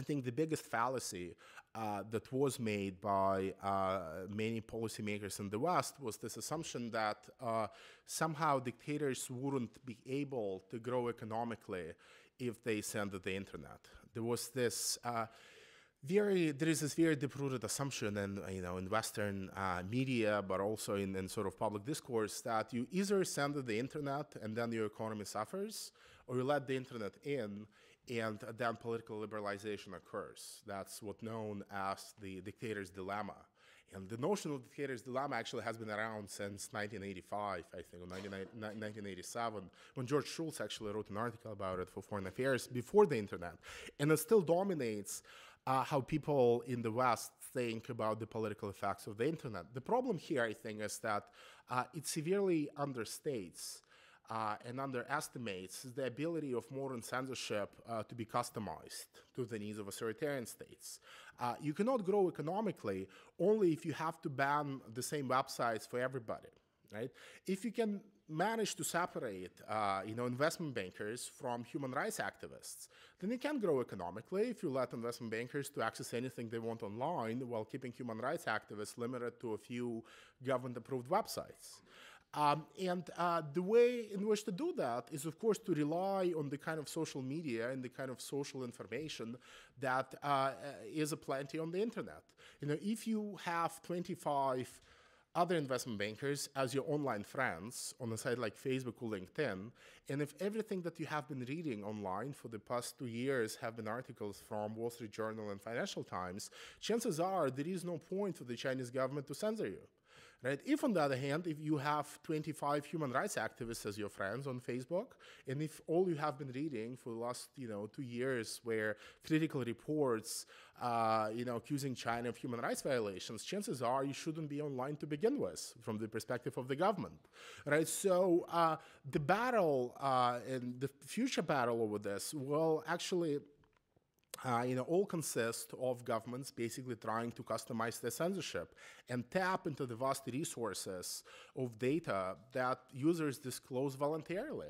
I think the biggest fallacy uh, that was made by uh, many policymakers in the West was this assumption that uh, somehow dictators wouldn't be able to grow economically if they centered the internet. There was this uh, very there is this very deep-rooted assumption in you know in Western uh, media, but also in, in sort of public discourse that you either center the internet and then your economy suffers, or you let the internet in and then political liberalization occurs. That's what's known as the dictator's dilemma. And the notion of the dictator's dilemma actually has been around since 1985, I think, or 1987, when George Shultz actually wrote an article about it for Foreign Affairs before the internet. And it still dominates uh, how people in the West think about the political effects of the internet. The problem here, I think, is that uh, it severely understates uh, and underestimates the ability of modern censorship uh, to be customized to the needs of authoritarian states. Uh, you cannot grow economically only if you have to ban the same websites for everybody, right? If you can manage to separate, uh, you know, investment bankers from human rights activists, then you can grow economically if you let investment bankers to access anything they want online while keeping human rights activists limited to a few government-approved websites. Um, and uh, the way in which to do that is, of course, to rely on the kind of social media and the kind of social information that uh, is aplenty on the internet. You know, if you have 25 other investment bankers as your online friends on a site like Facebook or LinkedIn. And if everything that you have been reading online for the past two years have been articles from Wall Street Journal and Financial Times, chances are there is no point for the Chinese government to censor you. Right? If, on the other hand, if you have 25 human rights activists as your friends on Facebook, and if all you have been reading for the last, you know, two years were critical reports, uh, you know, accusing China of human rights violations, chances are you shouldn't be online to begin with, from the perspective of the government, right? So uh, the battle uh, and the future battle over this will actually uh, you know, all consist of governments basically trying to customize their censorship and tap into the vast resources of data that users disclose voluntarily.